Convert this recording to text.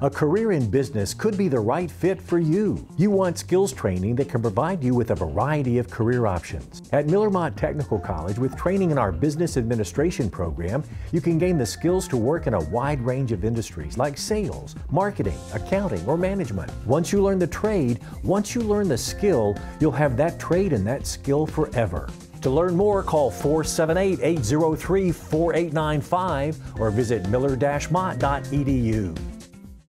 A career in business could be the right fit for you. You want skills training that can provide you with a variety of career options. At Miller-Motte Technical College, with training in our business administration program, you can gain the skills to work in a wide range of industries like sales, marketing, accounting, or management. Once you learn the trade, once you learn the skill, you'll have that trade and that skill forever. To learn more, call 478 803 4895 or visit miller-motte.edu.